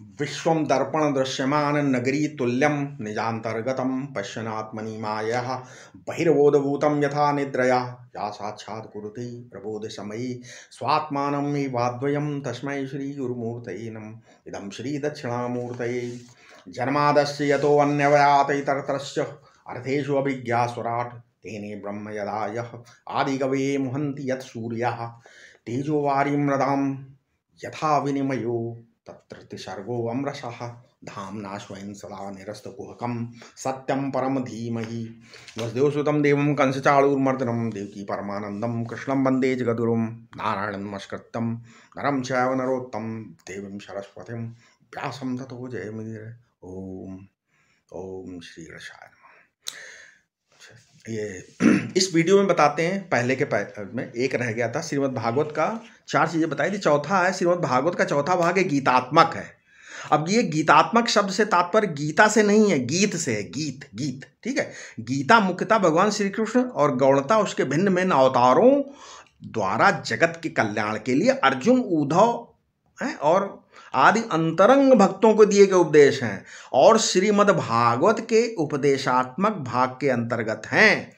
विश्व दर्पण दृश्यमान नगरी तुल्यम निजातर्गतम पश्यनात्मनि माया। बहिर्बोधभूत यथा निद्रया। या साक्षात् कुरुते प्रबोध समय। स्वात्मान वाद्वयम तस्मै श्री गुरुमूर्त नम इदम श्री दक्षिणामूर्त जन्मादस्य यतोऽन्यवयातैतरतरस्य अर्थेषु अभिज्ञास्वराट् तेने ब्रह्म यदा यः। आदिकवे मुहन्ति यत् सूर्यः। तेजोवारिमृदां यथा विनिमयो तत्र सर्गो अमृषः धाम्ना स्वयं सदा निरस्तकुहकं सत्यं परम धीमहि। वसुदेवसुतं देवं कंसचाळूर्मर्दनं। देवकी परमानन्दं कृष्णं वंदे जगद्गुरुं। नारायणं नमस्कृतं नरं चैव नरोत्तं देवीं सरस्वतीं। व्यासं ततो ओम ओम श्री कृष्ण ये इस वीडियो में बताते हैं, पहले के में एक रह गया था, श्रीमद् भागवत का चार चीज़ें बताई थी। चौथा है, श्रीमद् भागवत का चौथा भाग है, गीतात्मक है। अब ये गीतात्मक शब्द से तात्पर्य गीता से नहीं है, गीत से है, गीत गीत, ठीक है? गीता मुख्यतः भगवान श्री कृष्ण और गौणता, उसके भिन्न भिन्न अवतारों द्वारा जगत के कल्याण के लिए अर्जुन, उद्धव है और आदि अंतरंग भक्तों को दिए गए उपदेश हैं और श्रीमद् भागवत के उपदेशात्मक भाग के अंतर्गत हैं।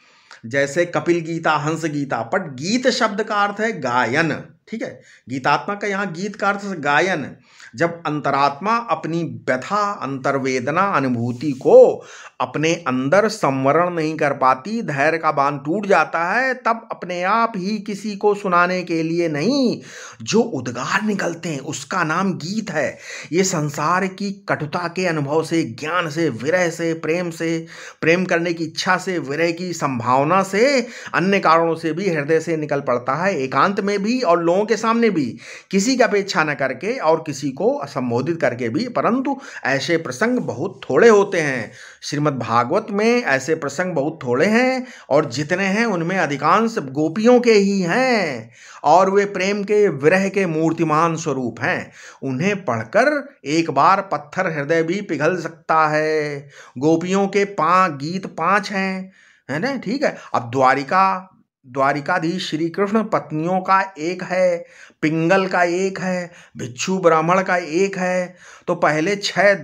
जैसे कपिल गीता, हंस गीता पट गीत शब्द का अर्थ है गायन। ठीक है? गीतात्मक का यहाँ गीत का अर्थ गायन। जब अंतरात्मा अपनी व्यथा, अंतर्वेदना, अनुभूति को अपने अंदर संवरण नहीं कर पाती, धैर्य का बाँध टूट जाता है, तब अपने आप ही किसी को सुनाने के लिए नहीं, जो उद्गार निकलते हैं, उसका नाम गीत है। ये संसार की कटुता के अनुभव से, ज्ञान से, विरह से, प्रेम से, प्रेम करने की इच्छा से, विरह की संभावना से, अन्य कारणों से भी हृदय से निकल पड़ता है, एकांत में भी और लोगों के सामने भी। किसी की अपेक्षा न करके और किसी को संबोधित करके भी, परंतु ऐसे प्रसंग बहुत थोड़े होते हैं। श्रीमद् भागवत में ऐसे प्रसंग बहुत थोड़े हैं और जितने हैं उनमें अधिकांश गोपियों के ही हैं और वे प्रेम के, विरह के मूर्तिमान स्वरूप हैं। उन्हें पढ़कर एक बार पत्थर हृदय भी पिघल सकता है। गोपियों के पाँच, गीत पाँच हैं, है ना? ठीक है? अब द्वारिका द्वारिकाधीश श्री कृष्ण पत्नियों का एक है, पिंगल का एक है, भिक्षु ब्राह्मण का एक है। तो पहले छह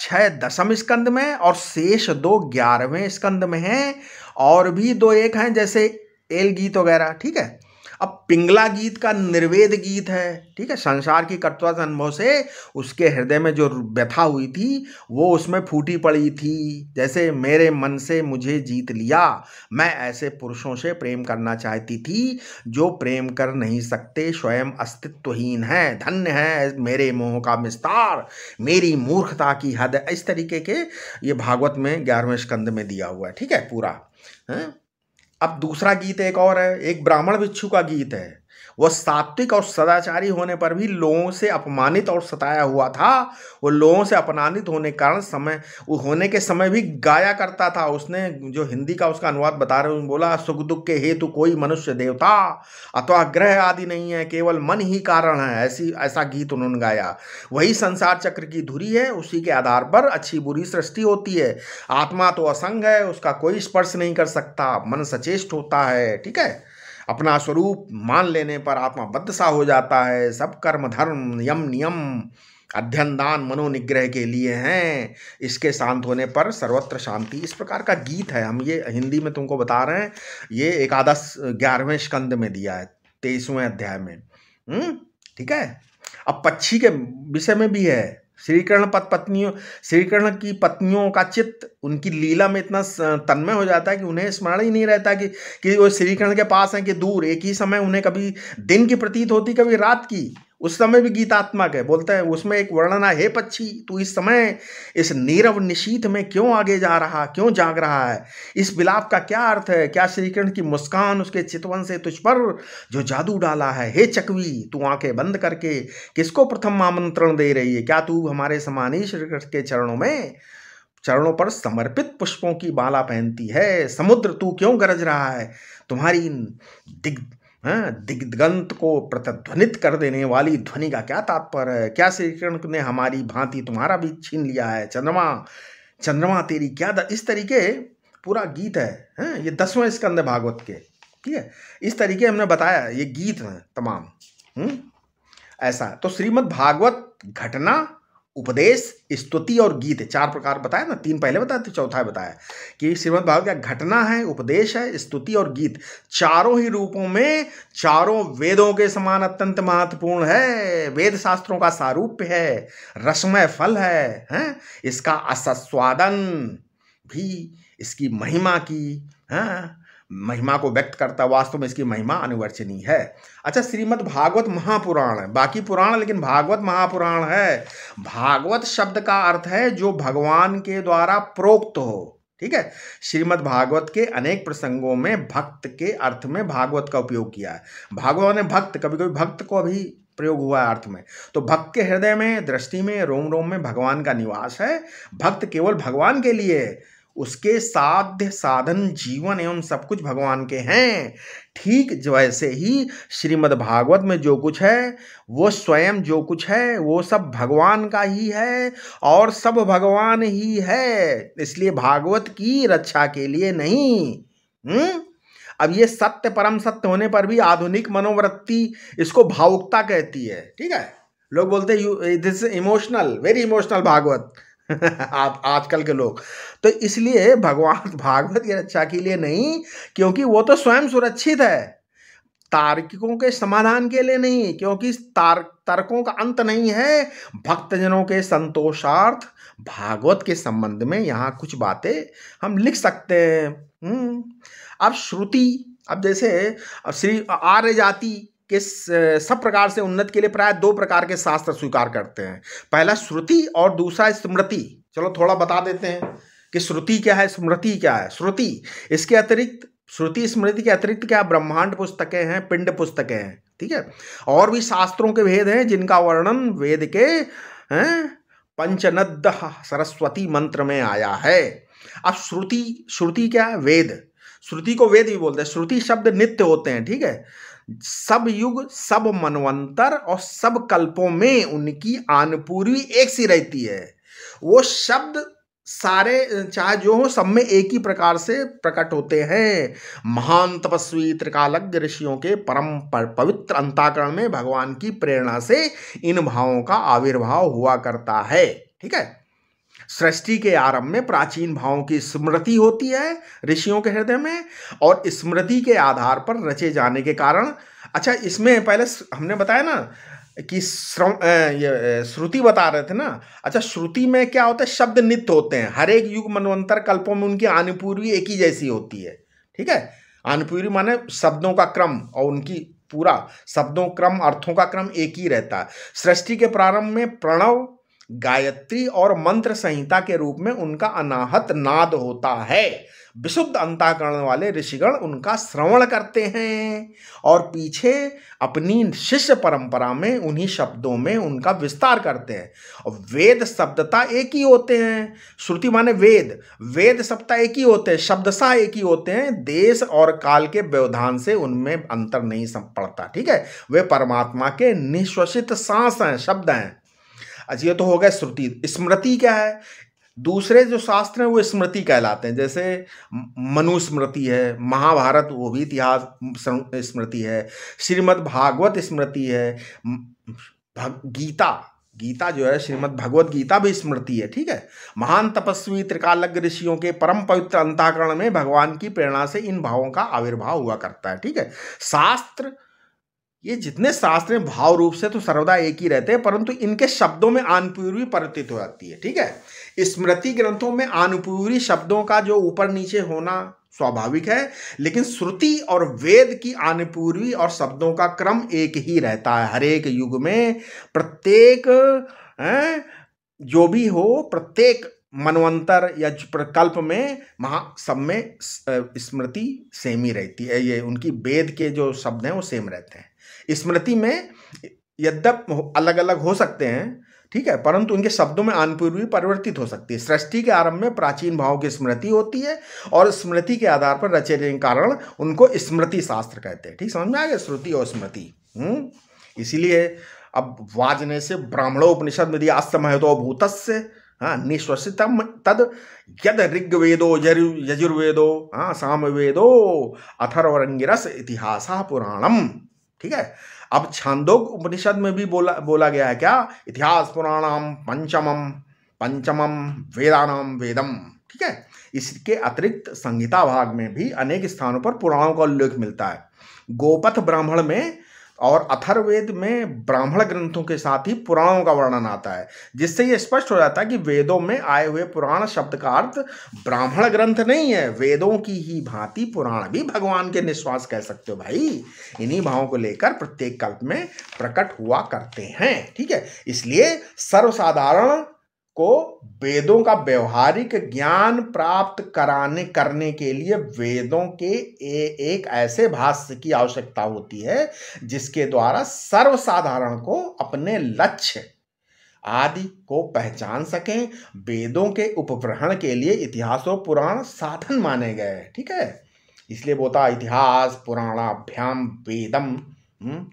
छः दसम स्कंद में और शेष दो ग्यारहवें स्कंद में हैं और भी दो एक हैं, जैसे एल गीत वगैरह, ठीक है? अब पिंगला गीत का निर्वेद गीत है, ठीक है? संसार की कटुता अनुभव से उसके हृदय में जो व्यथा हुई थी, वो उसमें फूटी पड़ी थी। जैसे मेरे मन से मुझे जीत लिया, मैं ऐसे पुरुषों से प्रेम करना चाहती थी, जो प्रेम कर नहीं सकते, स्वयं अस्तित्वहीन है, धन्य है मेरे मोह का विस्तार, मेरी मूर्खता की हद। इस तरीके के ये भागवत में ग्यारहवें स्कंद में दिया हुआ है, ठीक है? पूरा, है? अब दूसरा गीत एक और है एक ब्राह्मण भिक्षु का गीत है। वह सात्विक और सदाचारी होने पर भी लोगों से अपमानित और सताया हुआ था। वो लोगों से अपमानित होने के कारण समय, होने के समय भी गाया करता था। उसने जो हिंदी का उसका अनुवाद बता रहे हैं बोला, सुख दुख के हेतु कोई मनुष्य देवता अथवा ग्रह आदि नहीं है, केवल मन ही कारण है। ऐसी, ऐसा गीत उन्होंने गाया। वही संसार चक्र की धुरी है, उसी के आधार पर अच्छी बुरी सृष्टि होती है। आत्मा तो असंग है, उसका कोई स्पर्श नहीं कर सकता। मन सचेष्ट होता है, ठीक है? अपना स्वरूप मान लेने पर आत्मा बद्ध सा हो जाता है। सब कर्म धर्म यम नियम अध्ययन दान मनोनिग्रह के लिए हैं। इसके शांत होने पर सर्वत्र शांति। इस प्रकार का गीत है। हम ये हिंदी में तुमको बता रहे हैं। ये एकादश ग्यारहवें स्कंद में दिया है। तेईसवें अध्याय में। हम्म, ठीक है? अब पक्षी के विषय में भी है। श्री पत पत्नियों श्री की पत्नियों का चित्त उनकी लीला में इतना तन्मय हो जाता है कि उन्हें स्मरण ही नहीं रहता कि कि वो श्री के पास हैं, कि दूर, एक ही समय उन्हें कभी दिन की प्रतीत होती, कभी रात की। उस समय भी गीतात्मक है। बोलते हैं, उसमें एक वर्णना है पक्षी, तू इस समय इस नीरव निशीत में क्यों आगे जा रहा, क्यों जाग रहा है? इस विलाप का क्या अर्थ है? क्या श्रीकृष्ण की मुस्कान उसके चितवन से तुझ पर जो जादू डाला है? हे चकवी, तू आँखें बंद करके किसको प्रथम आमंत्रण दे रही है? क्या तू हमारे समान ही श्रीकृष्ण के चरणों में, चरणों पर समर्पित पुष्पों की माला पहनती है? समुद्र, तू क्यों गरज रहा है? तुम्हारी दिग दिग्गंत को प्रतिध्वनित कर देने वाली ध्वनि का क्या तात्पर्य है? क्या श्री कृष्ण ने हमारी भांति तुम्हारा भी छीन लिया है? चंद्रमा चंद्रमा तेरी क्या द... इस तरीके पूरा गीत है, हैं, ये दसवें स्कंद भागवत के, ठीक है? इस तरीके हमने बताया, ये गीत हैं तमाम हुँ? ऐसा। तो श्रीमद् भागवत घटना उपदेश, स्तुति और गीत। चार प्रकार बताया ना, तीन पहले बताया तो चौथा बताया। कि श्रीमद भागवत का घटना है, उपदेश है, स्तुति और गीत। चारों ही रूपों में, चारों वेदों के समान अत्यंत महत्वपूर्ण है। वेद शास्त्रों का सारूप्य है, रसमय फल है, हैं? इसका असस्वादन भी, इसकी महिमा की हाँ? महिमा को व्यक्त करता वास्तव में इसकी महिमा अनुवर्चनीय है। अच्छा श्रीमद् भागवत महापुराण है। बाकी पुराण, लेकिन भागवत महापुराण है। भागवत शब्द का अर्थ है जो भगवान के द्वारा प्रोक्त हो। ठीक है? श्रीमद् भागवत के अनेक प्रसंगों में भक्त के अर्थ में भागवत का उपयोग किया है। भागवत ने भक्त कभी कभी भक्त को भी प्रयोग हुआ है अर्थ में। तो भक्त के हृदय में, दृष्टि में रोम रोम में भगवान का निवास है। भक्त केवल भगवान के लिए उसके साध्य साधन, जीवन एवं सब कुछ भगवान के हैं। ठीक वैसे ही श्रीमद् भागवत में जो कुछ है, वो स्वयं जो कुछ है, वो सब भगवान का ही है और सब भगवान ही है। इसलिए भागवत की रक्षा के लिए नहीं। हम्म? अब ये सत्य परम सत्य होने पर भी आधुनिक मनोवृत्ति इसको भावुकता कहती है। ठीक है? लोग बोलते हैं this emotional very emotional Bhagwat. आज आजकल के लोग। तो इसलिए भगवान भागवत की रक्षा के लिए नहीं क्योंकि वो तो स्वयं सुरक्षित है। तार्किकों के समाधान के लिए नहीं क्योंकि तार तर्कों का अंत नहीं है। भक्तजनों के संतोषार्थ भागवत के संबंध में यहाँ कुछ बातें हम लिख सकते हैं। हम्म, अब श्रुति अब जैसे श्री आर्य जाति के सब प्रकार से उन्नत के लिए प्राय दो प्रकार के शास्त्र स्वीकार करते हैं। पहला श्रुति और दूसरा स्मृति। चलो थोड़ा बता देते हैं कि श्रुति क्या है, स्मृति क्या है? श्रुति, इसके अतिरिक्त, श्रुति, स्मृति के अतिरिक्त क्या ब्रह्मांड पुस्तकें हैं, पिंड पुस्तकें हैं, ठीक है? और भी शास्त्रों के भेद हैं जिनका वर्णन वेद के, हैं पंचनद सरस्वती मंत्र में आया है। अब श्रुति श्रुति क्या है? वेद। श्रुति को वेद भी बोलते हैं। श्रुति शब्द नित्य होते हैं, ठीक है? सब युग, सब मनवंतर और सब कल्पों में उनकी आनपूर्वी एक सी रहती है। वो शब्द सारे, चाहे जो हो, सब में एक ही प्रकार से प्रकट होते हैं। महान तपस्वी त्रिकालज्ञ ऋषियों के परम पवित्र अंताकरण में भगवान की प्रेरणा से इन भावों का आविर्भाव हुआ करता है। ठीक है? सृष्टि के आरंभ में प्राचीन भावों की स्मृति होती है ऋषियों के हृदय में और स्मृति के आधार पर रचे जाने के कारण। अच्छा इसमें पहले हमने बताया ना कि ये श्रुति बता रहे थे ना। अच्छा श्रुति में क्या होता है? शब्द नित्य होते हैं। हर एक युग मनवंतर कल्पों में उनकी आनुपूर्वी एक ही जैसी होती है। ठीक है? आनुपूर्वी माने शब्दों का क्रम और उनकी पूरा शब्दों, क्रम, अर्थों का क्रम एक ही रहता है। सृष्टि के प्रारंभ में प्रणव गायत्री और मंत्र संहिता के रूप में उनका अनाहत नाद होता है। विशुद्ध अंताकरण वाले ऋषिगण उनका श्रवण करते हैं और पीछे अपनी शिष्य परंपरा में, उन्हीं शब्दों में उनका विस्तार करते हैं। और वेद शब्दता एक ही होते हैं। श्रुति माने वेद। वेद शब्दता एक ही होते हैं। शब्दशाह एक ही होते हैं। देश और काल के व्यवधान से उनमें अंतर नहीं पड़ता। ठीक है? वे परमात्मा के निश्वसित सांस हैं, शब्द हैं। अच्छा ये तो हो गया श्रुति स्मृति क्या है? दूसरे जो शास्त्र हैं, वो स्मृति कहलाते हैं। जैसे मनुस्मृति है, महाभारत, वो भी इतिहास स्मृति है। श्रीमद् भागवत स्मृति है गीता। गीता जो है, श्रीमद् भगवत गीता भी स्मृति है, ठीक है? महान तपस्वी त्रिकालज्ञ ऋषियों के परम पवित्र अंताकरण में भगवान की प्रेरणा से इन भावों का आविर्भाव हुआ करता है, ठीक है? शास्त्र ये जितने शास्त्र हैं, भाव रूप से तो सर्वदा एक ही रहते हैं, परंतु इनके शब्दों में आनपूर्वी परिवर्तित हो जाती है, ठीक है? स्मृति ग्रंथों में आनुपूर्वी शब्दों का जो ऊपर नीचे होना स्वाभाविक है, लेकिन श्रुति और वेद की आनुपूर्वी और शब्दों का क्रम एक ही रहता है हरेक युग में प्रत्येक जो भी हो, प्रत्येक मनवंतर या प्रकल्प में, महा, सब में स्मृति सेम ही रहती है, ये उनकी वेद के जो शब्द हैं, वो सेम रहते हैं। स्मृति में यद्यप अलग अलग हो सकते हैं, ठीक है, परंतु उनके शब्दों में आनपूर्वी परिवर्तित हो सकती है। सृष्टि के आरंभ में प्राचीन भावों की स्मृति होती है और स्मृति के आधार पर रचे के कारण उनको स्मृति शास्त्र कहते हैं। ठीक, समझ में आ गया? श्रुति और स्मृति हम्म? इसीलिए अब वाजने से ब्राह्मणोपनिषद में दिया अस्तमय तो भूत हाँ निश्वसितम तद यद ऋग्वेदो यजुर्वेदो हाँ सामवेदो, अथर्वरंगिरस इतिहास पुराणम। ठीक है? अब छांदोग उपनिषद में भी बोला बोला गया है क्या? इतिहास पुराणम पंचमम पंचमम वेदानाम वेदम, ठीक है? इसके अतिरिक्त संहिता भाग में भी अनेक स्थानों पर पुराणों का उल्लेख मिलता है। गोपथ ब्राह्मण में और अथर्वेद में ब्राह्मण ग्रंथों के साथ ही पुराणों का वर्णन आता है, जिससे ये स्पष्ट हो जाता है कि वेदों में आए हुए पुराण शब्द का अर्थ ब्राह्मण ग्रंथ नहीं है, वेदों की ही भांति पुराण भी भगवान के निश्वास कह सकते हो भाई। इन्हीं भावों को लेकर प्रत्येक कल्प में प्रकट हुआ करते हैं, ठीक है? इसलिए सर्वसाधारण को वेदों का व्यवहारिक ज्ञान प्राप्त कराने करने के लिए वेदों के ए, एक ऐसे भाष्य की आवश्यकता होती है जिसके द्वारा सर्वसाधारण को अपने लक्ष्य आदि को पहचान सकें। वेदों के उपग्रहण के लिए इतिहास और पुराण साधन माने गए ठीक है? इसलिए बोता इतिहास पुराणाभ्याम वेदम हम्म,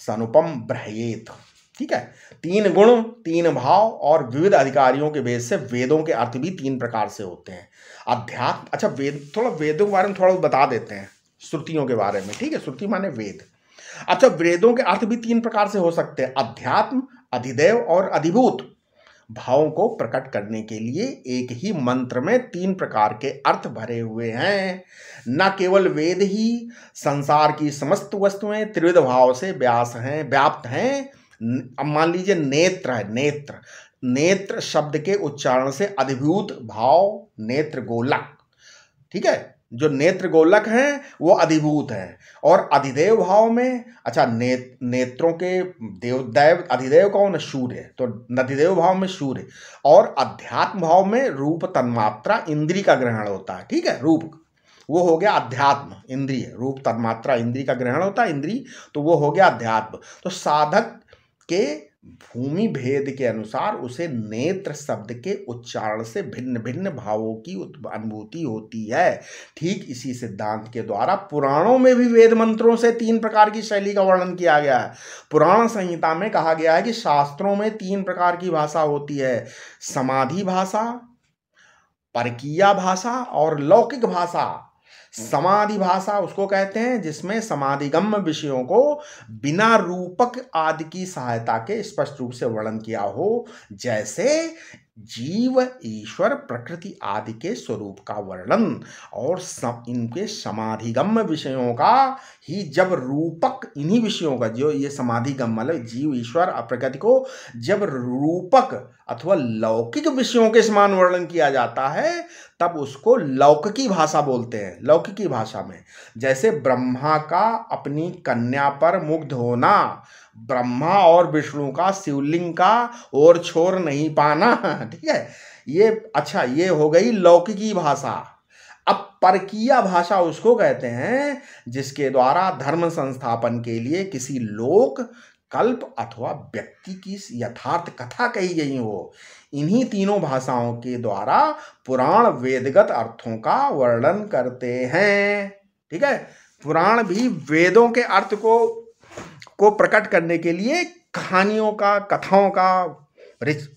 सनुपम ब्रहेत ठीक है? तीन गुण, तीन भाव और विविध अधिकारियों के भेद से वेदों के अर्थ भी तीन प्रकार से होते हैं। अध्यात्म अच्छा वेद, थोड़ा वेदों के बारे में थोड़ा बता देते हैं, श्रुतियों के बारे में, ठीक है? श्रुति माने वेद। अच्छा वेदों के अर्थ भी तीन प्रकार से हो सकते हैं, अध्यात्म, अधिदेव और अधिभूत। भावों को प्रकट करने के लिए एक ही मंत्र में तीन प्रकार के अर्थ भरे हुए हैं। न केवल वेद ही, संसार की समस्त वस्तुएँ त्रिविध भाव से व्यास हैं, व्याप्त हैं अब मान लीजिए नेत्र है नेत्र। नेत्र शब्द के उच्चारण से अधिभूत भाव नेत्र गोलक। ठीक है? जो नेत्र गोलक हैं वो अधिभूत हैं। और अधिदेव भाव में अच्छा ने, नेत्रों के देवदैव अधिदेव कौन है? सूर्य। तो नदिदेव भाव में सूर्य। और अध्यात्म भाव में रूप तन्मात्रा इंद्री का ग्रहण होता है। ठीक है? रूप। वो हो गया अध्यात्म इंद्रिय। रूप तन्मात्रा इंद्री का ग्रहण होता है इंद्री। तो वो हो गया अध्यात्म। तो साधक के भूमि भेद के अनुसार उसे नेत्र शब्द के उच्चारण से भिन्न भिन्न भावों की अनुभूति होती है। ठीक इसी सिद्धांत के द्वारा पुराणों में भी वेद मंत्रों से तीन प्रकार की शैली का वर्णन किया गया है। पुराण संहिता में कहा गया है कि शास्त्रों में तीन प्रकार की भाषा होती है। समाधि भाषा, परकीया भाषा और लौकिक भाषा। समाधि भाषा उसको कहते हैं जिसमें समाधिगम विषयों को बिना रूपक आदि की सहायता के स्पष्ट रूप से वर्णन किया हो जैसे जीव ईश्वर प्रकृति आदि के स्वरूप का वर्णन और सम, इनके समाधिगम्य विषयों का ही जब रूपक इन्हीं विषयों का जो ये समाधिगम मतलब जीव ईश्वर प्रकृति को जब रूपक अथवा लौकिक विषयों के समान वर्णन किया जाता है तब उसको लौकिकी भाषा बोलते हैं, लौकिकी भाषा में। जैसे ब्रह्मा का अपनी कन्या पर मुग्ध होना, ब्रह्मा और विष्णु का शिवलिंग का और छोर नहीं पाना, ठीक है? ये अच्छा ये हो गई लौकिकी भाषा। अब परकीय भाषा उसको कहते हैं, जिसके द्वारा धर्म संस्थापन के लिए किसी लोक कल्प अथवा व्यक्ति की यथार्थ कथा कही गई हो। इन्हीं तीनों भाषाओं के द्वारा पुराण वेदगत अर्थों का वर्णन करते हैं। ठीक है? पुराण भी वेदों के अर्थ को को प्रकट करने के लिए कहानियों का, कथाओं का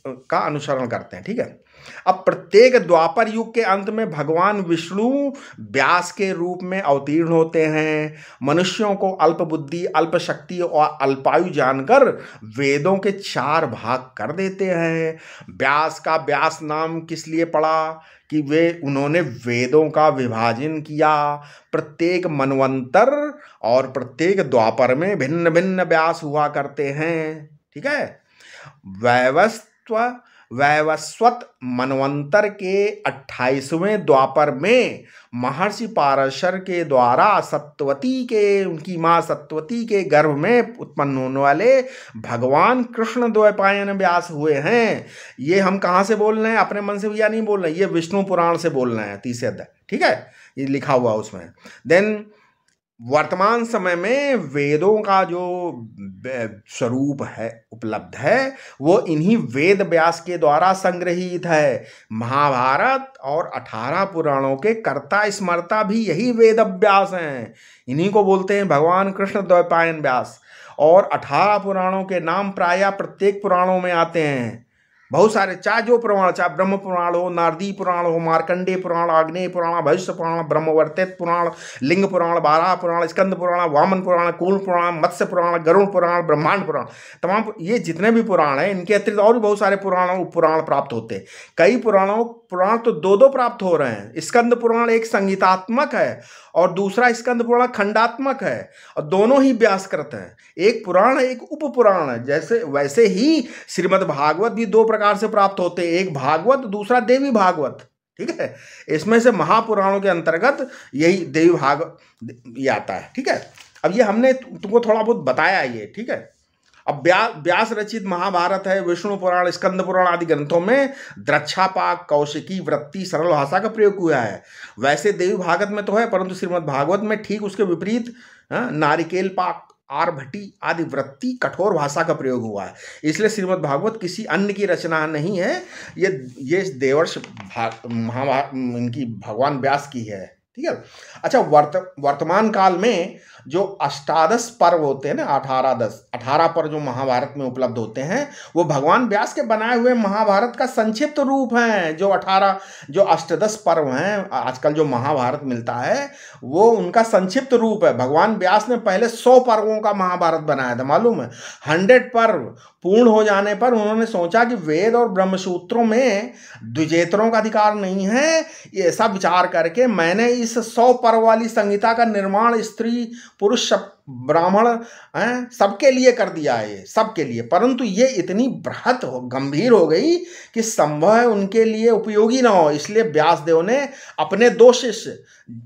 का अनुसरण करते हैं। ठीक है? अब प्रत्येक द्वापर युग के अंत में भगवान विष्णु व्यास के रूप में अवतीर्ण होते हैं। मनुष्यों को अल्प बुद्धि, अल्प शक्ति और अल्पायु जानकर वेदों के चार भाग कर देते हैं। व्यास का व्यास नाम किस लिए पड़ा? कि वे, उन्होंने वेदों का विभाजन किया। प्रत्येक मनवंतर और प्रत्येक द्वापर में भिन्न भिन्न व्यास हुआ करते हैं। ठीक है? वैवस्व वैवस्वत मनवंतर के अट्ठाईसवें द्वापर में महर्षि पारशर के द्वारा सत्वती के, उनकी माँ सत्वती के गर्भ में उत्पन्न होने वाले भगवान कृष्ण द्वैपायन व्यास हुए हैं। ये हम कहाँ से बोल रहे हैं? अपने मन से भैया नहीं बोल रहे? हैं ये विष्णु पुराण से बोल रहे हैं, तीसरे अध्याय। ठीक है? ये लिखा हुआ उसमें। देन वर्तमान समय में वेदों का जो स्वरूप है, उपलब्ध है, वो इन्हीं वेद व्यास के द्वारा संग्रहित है। महाभारत और अठारह पुराणों के कर्ता स्मरता भी यही वेद व्यास हैं। इन्हीं को बोलते हैं भगवान कृष्ण द्वैपायन व्यास। और अठारह पुराणों के नाम प्राय प्रत्येक पुराणों में आते हैं। बहुत सारे चाहे जो पुराण चाहे ब्रह्म पुराण हो, नारदी पुराण हो, मार्कंडे पुराण, आग्नेय पुराण भविष्य पुराण, ब्रह्मवर्तित पुराण, लिंग पुराण बारह पुराण, स्कंद पुराण, वामन पुराण, कूल पुराण, मत्स्य पुराण, गरुण पुराण, ब्रह्मांड पुराण। तमाम ये जितने भी पुराण हैं, इनके अतिरिक्त और भी बहुत सारे पुराणों पुराण प्राप्त होते हैं। कई पुराणों पुराण तो दो दो प्राप्त हो रहे हैं। स्कंद पुराण एक संगीतात्मक है और दूसरा स्कंद पुराण खंडात्मक है और दोनों ही व्यासकृत हैं। एक पुराण एक उप पुराण है। जैसे, वैसे ही श्रीमद् भागवत भी दो प्रकार से प्राप्त होते हैं। एक भागवत, दूसरा देवी भागवत। ठीक है? इसमें से महापुराणों के अंतर्गत यही देवी भागवत आता है। ठीक है? अब ये हमने तुमको थोड़ा बहुत बताया ये। ठीक है? अब व्या व्यास रचित महाभारत है विष्णु पुराण स्कंद पुराण आदि ग्रंथों में द्रक्षापाक कौशिकी वृत्ति सरल भाषा का प्रयोग हुआ है। वैसे देवी भागवत में तो है परंतु श्रीमद् भागवत में ठीक उसके विपरीत हाँ, नारिकेल पाक आर्भटी आदि वृत्ति कठोर भाषा का प्रयोग हुआ है। इसलिए श्रीमद् भागवत किसी अन्य की रचना नहीं है। ये ये देवर्ष भाग महाभारत इनकी भगवान व्यास की है। ठीक है? अच्छा वर्त, वर्तमान काल में जो अष्टादश पर्व होते हैं ना अठारह दस अठारह पर्व जो महाभारत में उपलब्ध होते हैं, वो भगवान व्यास के बनाए हुए महाभारत का संक्षिप्त रूप है। जो अठारह, जो अष्टदश पर्व हैं, आजकल जो महाभारत मिलता है, वो उनका संक्षिप्त रूप है। भगवान व्यास ने पहले सौ पर्वों का महाभारत बनाया था, मालूम है? हंड्रेड पर्व पूर्ण हो जाने पर उन्होंने सोचा कि वेद और ब्रह्मसूत्रों में द्विजेतरों का अधिकार नहीं है। सब विचार करके मैंने इस सौ पर्व वाली संहिता का निर्माण स्त्री, पुरुष ब्राह्मण, हैं, सबके लिए कर दिया है सबके लिए। परंतु ये इतनी बृहत हो, गंभीर हो गई कि संभव उनके लिए उपयोगी ना हो। इसलिए व्यासदेव ने अपने दो शिष्य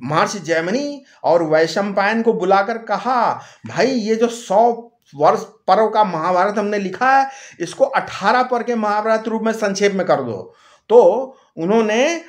महर्षि जैमिनी और वैशंपायन को बुलाकर कहा, भाई, ये जो सौ वर्ष पर्व का महाभारत हमने लिखा है, इसको अठारह पर के महाभारत रूप में संक्षेप में कर दो। तो उन्होंने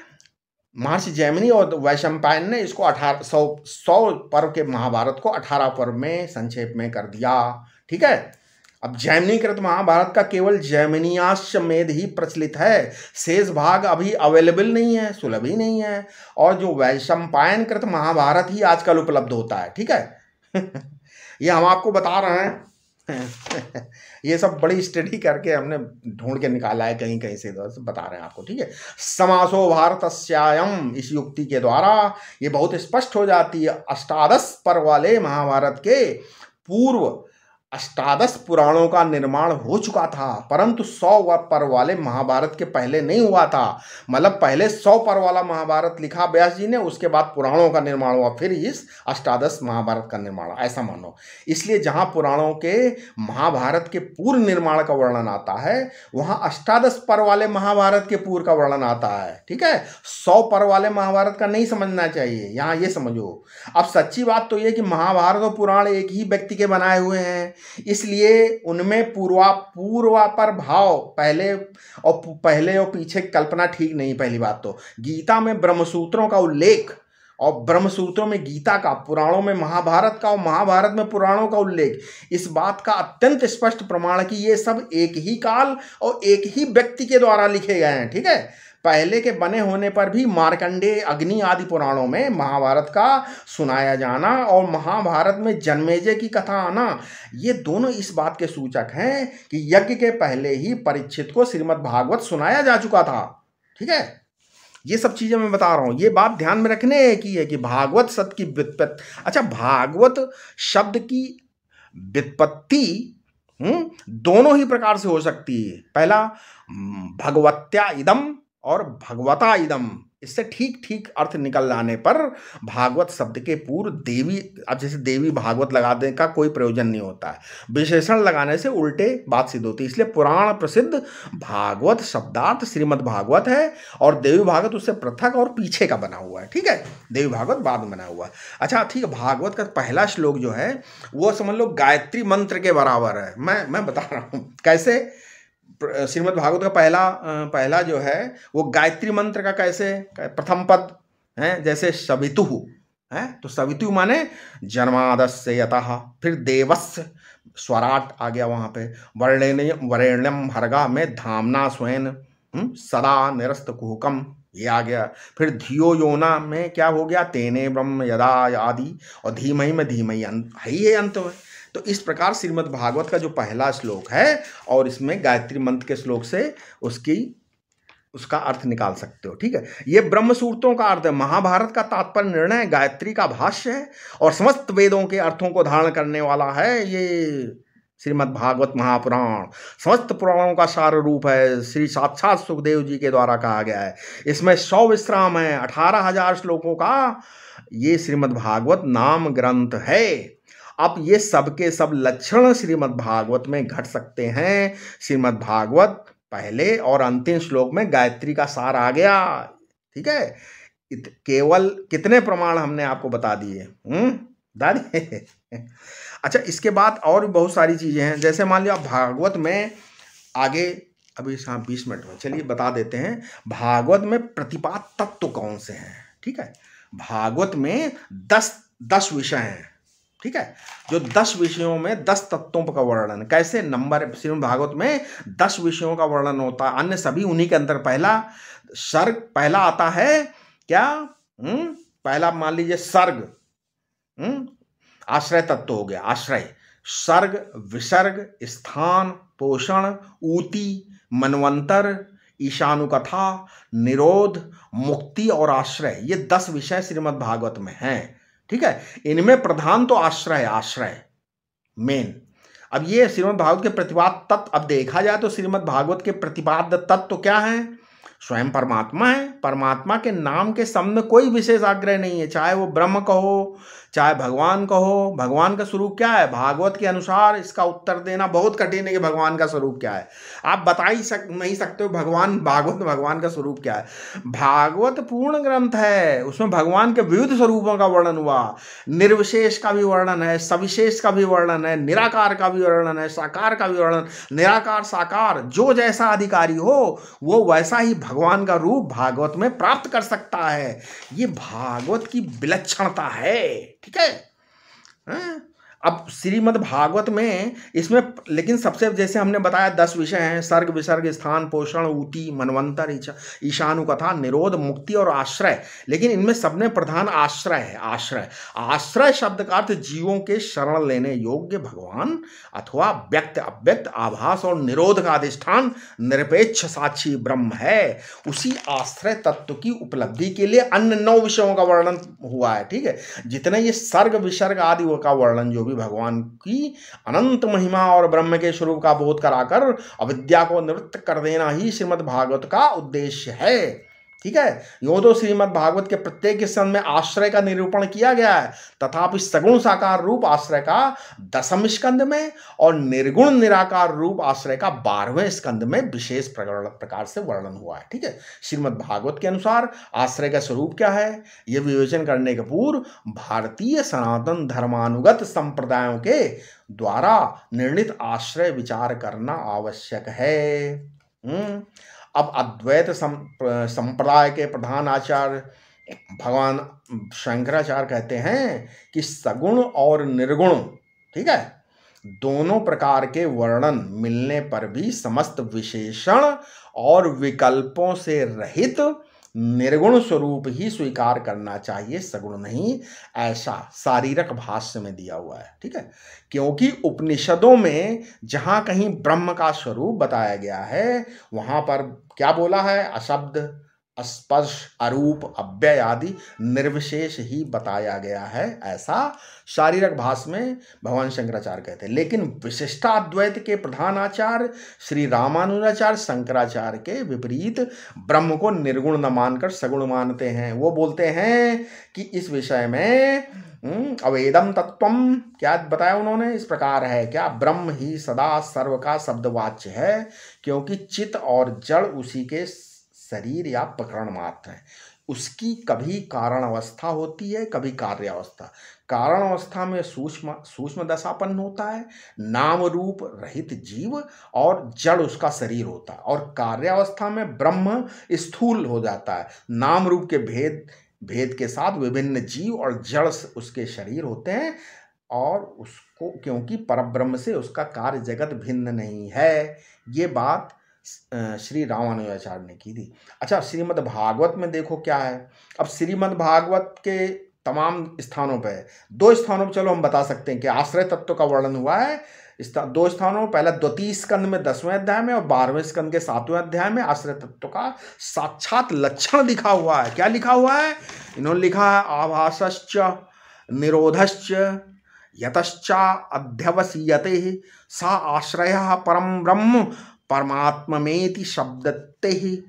महर्षि जैमिनी और वैशंपायन ने इसको अठारह सौ सौ पर्व के महाभारत को अठारह पर्व में संक्षेप में कर दिया। ठीक है? अब जैमिनीकृत महाभारत का केवल जैमिनियाश्वमेध ही प्रचलित है। शेष भाग अभी अवेलेबल नहीं है, सुलभ ही नहीं है। और जो वैशंपायन कृत महाभारत ही आजकल उपलब्ध होता है। ठीक है? ये हम आपको बता रहे हैं। ये सब बड़ी स्टडी करके हमने ढूंढ के निकाला है कहीं कहीं से दोस्त बता रहे हैं आपको, ठीक है? समासो भारत इस युक्ति के द्वारा ये बहुत स्पष्ट हो जाती है, अष्टादश पर्व वाले महाभारत के पूर्व अष्टादश पुराणों का निर्माण हो चुका था, परंतु सौ पर्व वाले महाभारत के पहले नहीं हुआ था। मतलब पहले सौ पर्व वाला महाभारत लिखा व्यास जी ने, उसके बाद पुराणों का निर्माण हुआ, फिर इस अष्टादश महाभारत का निर्माण ऐसा मानो। इसलिए जहाँ पुराणों के महाभारत के पूर्व निर्माण का वर्णन आता है, वहाँ अष्टादश पर्व वाले महाभारत के पूर्व का वर्णन आता है, ठीक है? सौ पर्व वाले महाभारत का नहीं समझना चाहिए, यहाँ ये समझो। अब सच्ची बात तो ये कि महाभारत और पुराण एक ही व्यक्ति के बनाए हुए हैं इसलिए उनमें पूर्वा पूर्वा पर भाव पहले और पहले और पीछे कल्पना ठीक नहीं पहली बात तो। गीता में ब्रह्मसूत्रों का उल्लेख और ब्रह्मसूत्रों में गीता का, पुराणों में महाभारत का और महाभारत में पुराणों का उल्लेख, इस बात का अत्यंत स्पष्ट प्रमाण कि ये सब एक ही काल और एक ही व्यक्ति के द्वारा लिखे गए हैं, ठीक है? पहले के बने होने पर भी मार्कंडे अग्नि आदि पुराणों में महाभारत का सुनाया जाना और महाभारत में जन्मेजय की कथा आना ये दोनों इस बात के सूचक हैं कि यज्ञ के पहले ही परीक्षित को श्रीमद् भागवत सुनाया जा चुका था। ठीक है? ये सब चीज़ें मैं बता रहा हूँ। ये बात ध्यान में रखने की है कि भागवत शब्द की व्युत्पत्ति अच्छा भागवत शब्द की व्युत्पत्ति हम्म, दोनों ही प्रकार से हो सकती है। पहला भगवत्या इदम और भगवता इदम। इससे ठीक ठीक अर्थ निकल जाने पर भागवत शब्द के पूर्व देवी, अब जैसे देवी भागवत लगाने का कोई प्रयोजन नहीं होता है। विशेषण लगाने से उल्टे बात सिद्ध होती है। इसलिए पुराण प्रसिद्ध भागवत शब्दार्थ श्रीमद् भागवत है और देवी भागवत उससे पृथक और पीछे का बना हुआ है। ठीक है? देवी भागवत बाद में बना हुआ है। अच्छा ठीक है, भागवत का पहला श्लोक जो है, वो समझ लो गायत्री मंत्र के बराबर है। मैं मैं बता रहा हूँ। कैसे? श्रीमद् भागवत का पहला पहला जो है वो गायत्री मंत्र का कैसे प्रथम पद है जैसे सवितु है तो सवितु माने जन्मादस्य यतः फिर देवस्य स्वराट आ गया वहाँ पे वर्ण्य वरेण्यम हरगा में धामना स्वयं हम्म, सदा निरस्त कुहकम ये आ गया। फिर धियो योना में क्या हो गया तेने ब्रह्म यदा आदि और धीमही में धीमही अंत है ही अंत तो इस प्रकार श्रीमद् भागवत का जो पहला श्लोक है और इसमें गायत्री मंत्र के श्लोक से उसकी, उसका अर्थ निकाल सकते हो, ठीक है? ये ब्रह्म सूत्रों का अर्थ है, महाभारत का तात्पर्य निर्णय, गायत्री का भाष्य है और समस्त वेदों के अर्थों को धारण करने वाला है ये श्रीमद् भागवत महापुराण। समस्त पुराणों का सार रूप है, श्री साक्षात सुखदेव जी के द्वारा कहा गया है। इसमें सौ विश्राम है, अठारह हज़ार श्लोकों का ये श्रीमद् भागवत नाम ग्रंथ है। अब ये सबके सब लक्षण श्रीमद् भागवत में घट सकते हैं। श्रीमद् भागवत पहले और अंतिम श्लोक में गायत्री का सार आ गया। ठीक है? इत, केवल कितने प्रमाण हमने आपको बता दिए? हम्म? दादी अच्छा इसके बाद और भी बहुत सारी चीज़ें हैं। जैसे मान लिया भागवत में आगे अभी हाँ बीस मिनट में चलिए बता देते हैं। भागवत में प्रतिपाद तत्व तो कौन से हैं? ठीक है? भागवत में दस दस विषय हैं। ठीक है जो दस विषयों में दस तत्वों का वर्णन, कैसे नंबर श्रीमद भागवत में दस विषयों का वर्णन होता है अन्य सभी उन्हीं के अंदर पहला सर्ग पहला आता है, क्या हुँ? हम्म? पहला मान लीजिए सर्ग हम्म? आश्रय तत्व हो गया, आश्रय सर्ग, विसर्ग, स्थान, पोषण, ऊति, मनवंतर, ईशानुकथा, निरोध, मुक्ति और आश्रय, ये दस विषय श्रीमद् भागवत में हैं ठीक है? इनमें प्रधान तो आश्रय आश्रय मेन अब ये श्रीमद भागवत के प्रतिपाद तत्व, अब देखा जाए तो श्रीमद भागवत के प्रतिपाद तत्व तो क्या है? स्वयं परमात्मा है। परमात्मा के नाम के सामने कोई विशेष आग्रह नहीं है, चाहे वो ब्रह्म कहो चाहे भगवान कहो भगवान का स्वरूप क्या है? भागवत के अनुसार इसका उत्तर देना बहुत कठिन है कि भगवान का स्वरूप क्या है। आप बता ही सक, नहीं सकते हो भगवान, भागवत, भगवान का स्वरूप क्या है। भागवत पूर्ण ग्रंथ है, उसमें भगवान के विविध स्वरूपों का वर्णन हुआ। निर्विशेष का भी वर्णन है, सविशेष का भी वर्णन है, निराकार का भी वर्णन है, साकार का भी वर्णन, निराकार, साकार, जो जैसा अधिकारी हो, वो वैसा ही भगवान का रूप भागवत में प्राप्त कर सकता है। ये भागवत की विलक्षणता है। ठीक है हाँ? अब श्रीमद् भागवत में इसमें, लेकिन सबसे, जैसे हमने बताया, दस विषय हैं, सर्ग विसर्ग, स्थान, पोषण ऊति मनवंतर ईशानु कथा, निरोध, मुक्ति और आश्रय। लेकिन इनमें सबने प्रधान आश्रय है, आश्रय। आश्रय शब्द का अर्थ जीवों के शरण लेने योग्य भगवान अथवा व्यक्त, अव्यक्त, आभास और निरोध का अधिष्ठान, निरपेक्ष साक्षी ब्रह्म है। उसी आश्रय तत्व की उपलब्धि के लिए अन्य नौ विषयों का वर्णन हुआ है, ठीक है? जितने ये सर्ग विसर्ग आदि का वर्णन, जो भी भी भगवान की अनंत महिमा और ब्रह्म के स्वरूप का बोध कराकर अविद्या को निवृत्त कर देना ही श्रीमद् भागवत का उद्देश्य है। ठीक है? यो तो श्रीमद भागवत के प्रत्येक स्कंद में आश्रय का निरूपण किया गया है, तथापि सगुण साकार रूप आश्रय का दसम स्कंद में और निर्गुण निराकार रूप आश्रय का बारहवें स्कंद में विशेष प्रकार से वर्णन हुआ है, ठीक है? श्रीमद भागवत के अनुसार आश्रय का स्वरूप क्या है? यह विवेचन करने के पूर्व भारतीय सनातन धर्मानुगत संप्रदायों के द्वारा निर्णित आश्रय विचार करना आवश्यक है। हम्म अब अद्वैत संप्रदाय के प्रधान आचार्य भगवान शंकराचार्य कहते हैं कि सगुण और निर्गुण, ठीक है, दोनों प्रकार के वर्णन मिलने पर भी समस्त विशेषण और विकल्पों से रहित निर्गुण स्वरूप ही स्वीकार करना चाहिए, सगुण नहीं, ऐसा शारीरक भाष्य में दिया हुआ है, ठीक है? क्योंकि उपनिषदों में जहाँ कहीं ब्रह्म का स्वरूप बताया गया है, वहाँ पर क्या बोला है? अशब्द स्पर्श अरूप अव्यय आदि निर्विशेष ही बताया गया है। ऐसा शारीरक भाष में भगवान शंकराचार्य कहते हैं। लेकिन विशिष्टाद्वैत के प्रधान आचार्य श्री रामानुजाचार्य शंकराचार्य के विपरीत ब्रह्म को निर्गुण न मानकर सगुण मानते हैं। वो बोलते हैं कि इस विषय में हम्म, अवेदम तत्वम क्या बताया उन्होंने? इस प्रकार है क्या ब्रह्म ही सदा सर्व का शब्दवाच्य है क्योंकि चित और जड़ उसी के शरीर या प्रकरण मात्र है। उसकी कभी कारण अवस्था होती है, कभी कार्य अवस्था कारण अवस्था में सूक्ष्म सूक्ष्म दशापन्न होता है नाम रूप रहित जीव और जड़ उसका शरीर होता है और कार्यावस्था में ब्रह्म स्थूल हो जाता है। नाम रूप के भेद भेद के साथ विभिन्न जीव और जड़ उसके शरीर होते हैं और उसको, क्योंकि परब्रह्म से उसका कार्य जगत भिन्न नहीं है। ये बात श्री रामानुजाचार्य ने की थी। अच्छा श्रीमद् भागवत में देखो क्या है। अब श्रीमद् भागवत के तमाम स्थानों पर दो स्थानों पर चलो हम बता सकते हैं कि आश्रय तत्व का वर्णन हुआ है। दो स्थानों, पहले द्वितीय स्कंद में दसवें अध्याय में और बारहवें स्कंद के सातवें अध्याय में आश्रय तत्व का साक्षात लक्षण लिखा हुआ है। क्या लिखा हुआ है? इन्होंने लिखा है, आभासश्च, निरोधश्च, यतश्चा अध्यवसीयते, सा आश्रय परम ब्रह्म परमात्मेति शब्दते ही?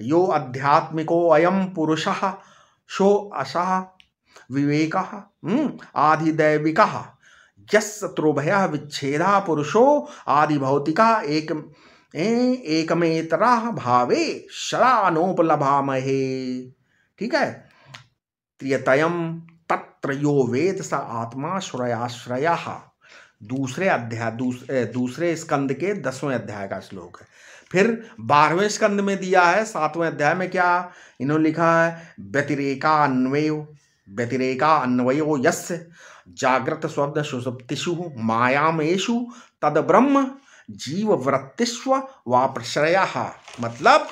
यो अध्यात्मिको अयम पुरुष, शो अशः, विवेक आधिदैविक यत्रुभय विच्छेदा पुरुषो आदि भौतिका एक एकमेतरा भावे शरानोपलभामहे। ठीक है? त्रियतयम तत्र यो वेद स आत्मा श्रयाश्रय। दूसरे अध्याय दूसरे दूसरे स्कंद के दसवें अध्याय का श्लोक है। फिर बारहवें स्कंद में दिया है, सातवें अध्याय में क्या? इन्होंने लिखा है, व्यतिरेका अन्वय, व्यतिरेका अन्वयो यस्य, जागृत स्वप्न सुसुप्तिषु मायामेशु तद ब्रह्म जीव वृत्तिस्व व प्रश्रय। मतलब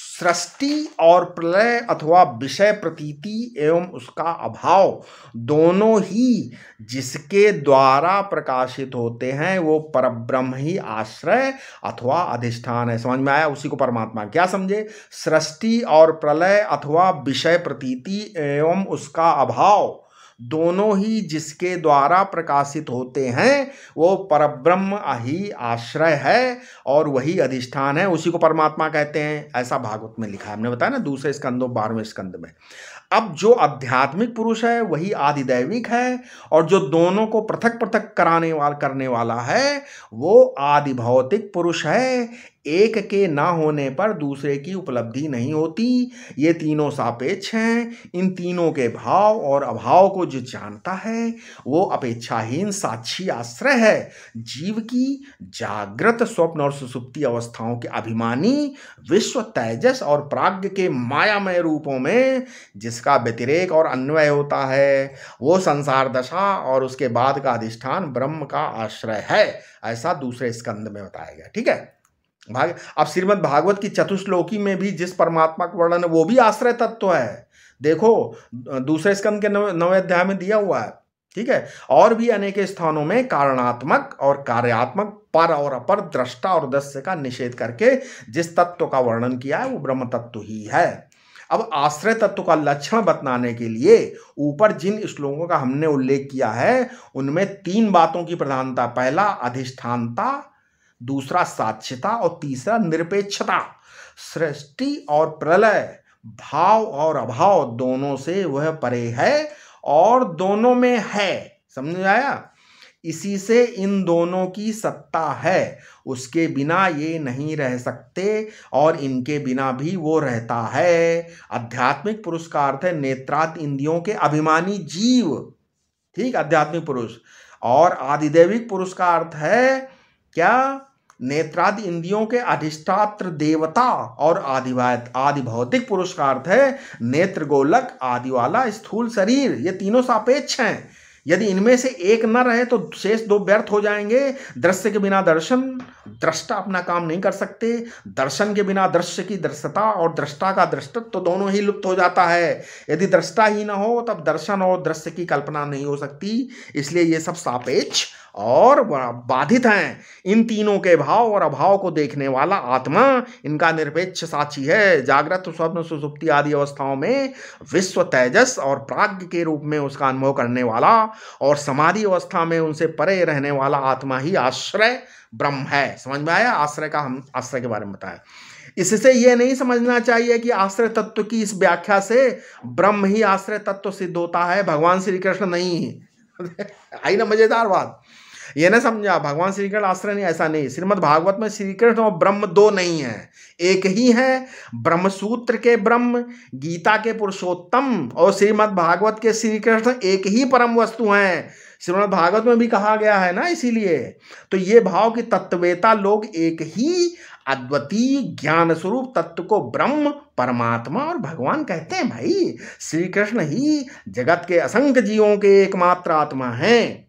सृष्टि और प्रलय अथवा विषय प्रतीति एवं उसका अभाव दोनों ही जिसके द्वारा प्रकाशित होते हैं, वो परब्रह्म ही आश्रय अथवा अधिष्ठान है। समझ में आया? उसी को परमात्मा क्या समझे? सृष्टि और प्रलय अथवा विषय प्रतीति एवं उसका अभाव दोनों ही जिसके द्वारा प्रकाशित होते हैं, वो परब्रह्म ही आश्रय है और वही अधिष्ठान है। उसी को परमात्मा कहते हैं। ऐसा भागवत में लिखा है। हमने बताया ना, दूसरे स्कंदों, बारहवें स्कंद में। अब जो आध्यात्मिक पुरुष है, वही आदिदैविक है और जो दोनों को पृथक पृथक कराने वाला, करने वाला है, वो आदि भौतिक पुरुष है। एक के ना होने पर दूसरे की उपलब्धि नहीं होती। ये तीनों सापेक्ष हैं। इन तीनों के भाव और अभाव को जो जानता है, वो अपेक्षाहीन साक्षी आश्रय है। जीव की जागृत स्वप्न और सुसुप्ति अवस्थाओं के अभिमानी, विश्व तेजस और प्राग्ञ के मायामय रूपों में जिसका व्यतिरेक और अन्वय होता है, वो संसार दशा और उसके बाद का अधिष्ठान ब्रह्म का आश्रय है। ऐसा दूसरे स्कंद में बताया गया, ठीक है? भाग, अब श्रीमद भागवत की चतुश्लोकी में भी जिस परमात्मा का वर्णन है, वो भी आश्रय तत्व है। देखो, दूसरे स्कंद के नवे अध्याय में दिया हुआ है, ठीक है? और भी अनेक स्थानों में कारणात्मक और कार्यात्मक पर और अपर दृष्टा और दस्य का निषेध करके जिस तत्व का वर्णन किया है, वो ब्रह्म तत्व ही है। अब आश्रय तत्व का लक्षण बतलाने के लिए ऊपर जिन श्लोकों का हमने उल्लेख किया है, उनमें तीन बातों की प्रधानता, पहला अधिष्ठानता दूसरा साक्ष्यता और तीसरा निरपेक्षता। सृष्टि और प्रलय, भाव और अभाव दोनों से वह परे है और दोनों में है। समझ आया? इसी से इन दोनों की सत्ता है। उसके बिना ये नहीं रह सकते और इनके बिना भी वो रहता है। आध्यात्मिक पुरुष का अर्थ है नेत्रात इंद्रियों के अभिमानी जीव। ठीक? आध्यात्मिक पुरुष। और आदिदेविक पुरुष का अर्थ है क्या? नेत्रादि इंद्रियों के अधिष्ठात्र देवता और आदिवाद आदि भौतिक पुरुष का अर्थ है नेत्र, गोलक आदि वाला स्थूल शरीर। ये तीनों सापेक्ष हैं। यदि इनमें से एक न रहे तो शेष दो व्यर्थ हो जाएँगे। दृश्य के बिना दर्शन, दृष्टा अपना काम नहीं कर सकते। दर्शन के बिना दृश्य की दृश्यता और दृष्टा का दृष्टत्व तो दोनों ही लुप्त हो जाता है। यदि दृष्टा ही न हो, तब दर्शन और दृश्य की कल्पना नहीं हो सकती। इसलिए ये सब सापेक्ष और बाधित हैं। इन तीनों के भाव और अभाव को देखने वाला आत्मा इनका निरपेक्ष साक्षी है। जागृत स्वप्न सुसुप्ति आदि अवस्थाओं में विश्व तेजस और प्राग्ञ के रूप में उसका अनुभव करने वाला और समाधि अवस्था में उनसे परे रहने वाला आत्मा ही आश्रय ब्रह्म है। समझ में आया? आश्रय का हम, आश्रय के बारे में बताया इससे यह नहीं समझना चाहिए कि आश्रय तत्व की इस व्याख्या से ब्रह्म ही आश्रय तत्व सिद्ध होता है, भगवान श्री कृष्ण नहीं। आई ना मज़ेदार बात। ये ना समझा, भगवान श्री कृष्ण आश्रय नहीं, ऐसा नहीं। श्रीमद भागवत में श्री कृष्ण और ब्रह्म दो नहीं है। एक ही है ब्रह्म सूत्र के ब्रह्म, गीता के पुरुषोत्तम और श्रीमद भागवत के श्री कृष्ण एक ही परम वस्तु हैं। श्रीमद भागवत में भी कहा गया है ना, इसीलिए। तो ये भाव की तत्वेता लोग एक ही अद्वितीय ज्ञान स्वरूप तत्व को ब्रह्म, परमात्मा और भगवान कहते हैं भाई। श्री कृष्ण ही जगत के असंख्य जीवों के एकमात्र आत्मा हैं।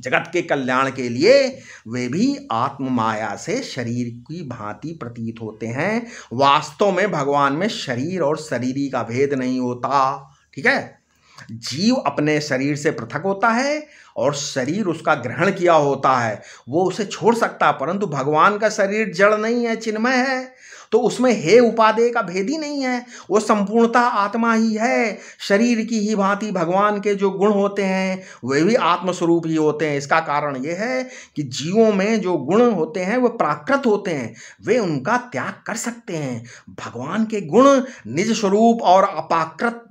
जगत के कल्याण के लिए वे भी आत्म माया से शरीर की भांति प्रतीत होते हैं। वास्तव में भगवान में शरीर और शरीरी का भेद नहीं होता, ठीक है? जीव अपने शरीर से पृथक होता है और शरीर उसका ग्रहण किया होता है। वो उसे छोड़ सकता, परंतु भगवान का शरीर जड़ नहीं है, चिन्मय है। तो उसमें हे उपादेय का भेद ही नहीं है। वो संपूर्णता आत्मा ही है। शरीर की ही भांति भगवान के जो गुण होते हैं, वे भी आत्मस्वरूप ही होते हैं। इसका कारण ये है कि जीवों में जो गुण होते हैं, वो प्राकृत होते हैं। वे उनका त्याग कर सकते हैं। भगवान के गुण निज स्वरूप और अपाकृत,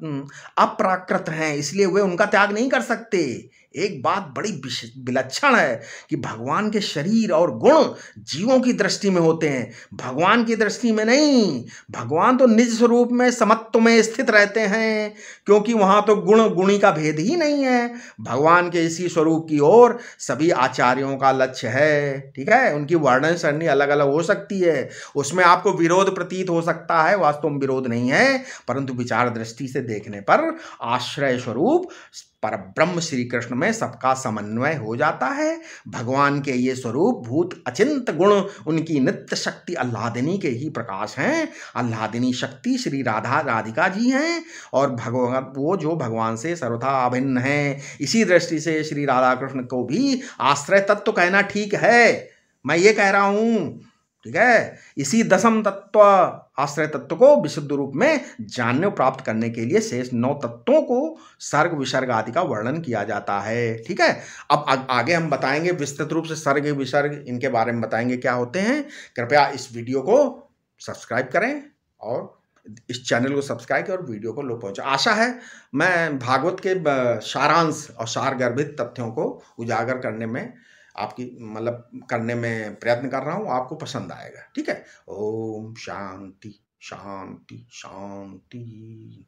अप्राकृत हैं, इसलिए वे उनका त्याग नहीं कर सकते। एक बात बड़ी विलक्षण है कि भगवान के शरीर और गुण जीवों की दृष्टि में होते हैं। भगवान की दृष्टि में नहीं, भगवान तो निज स्वरूप में समत्व में स्थित रहते हैं, क्योंकि वहाँ तो गुण, गुणी का भेद ही नहीं है। भगवान के इसी स्वरूप की ओर सभी आचार्यों का लक्ष्य है, ठीक है? उनकी वर्णन सरणी अलग अलग हो सकती है। उसमें आपको विरोध प्रतीत हो सकता है, वास्तव में विरोध नहीं है, परंतु विचार दृष्टि से देखने पर आश्रय स्वरूप पर ब्रह्म श्री कृष्ण में सबका समन्वय हो जाता है। भगवान के ये स्वरूप भूत अचिंत गुण, उनकी नित्य शक्ति अल्लादिनी के ही प्रकाश हैं। अल्लादिनी शक्ति श्री राधा राधिका जी हैं और भगवान वो जो भगवान से सर्वथा अभिन्न हैं। इसी दृष्टि से श्री राधा कृष्ण को भी आश्रय तत्व तो कहना ठीक है। मैं ये कह रहा हूँ ठीक है? इसी दसम तत्व आश्रय तत्व को विशुद्ध रूप में जानने प्राप्त करने के लिए शेष नौ तत्वों को सर्ग विसर्ग आदि का वर्णन किया जाता है। ठीक है? अब आ, आगे हम बताएँगे विस्तृत रूप से सर्ग विसर्ग इनके बारे में बताएँगे क्या होते हैं। कृपया इस वीडियो को सब्सक्राइब करें और इस चैनल को सब्सक्राइब करें और वीडियो को लोग पहुँचा। आशा है मैं भागवत के सारांश और सार गर्भित तथ्यों को उजागर करने में आपकी मतलब करने में प्रयत्न कर रहा हूँ, आपको पसंद आएगा। ठीक है? ओम शांति शांति शांति।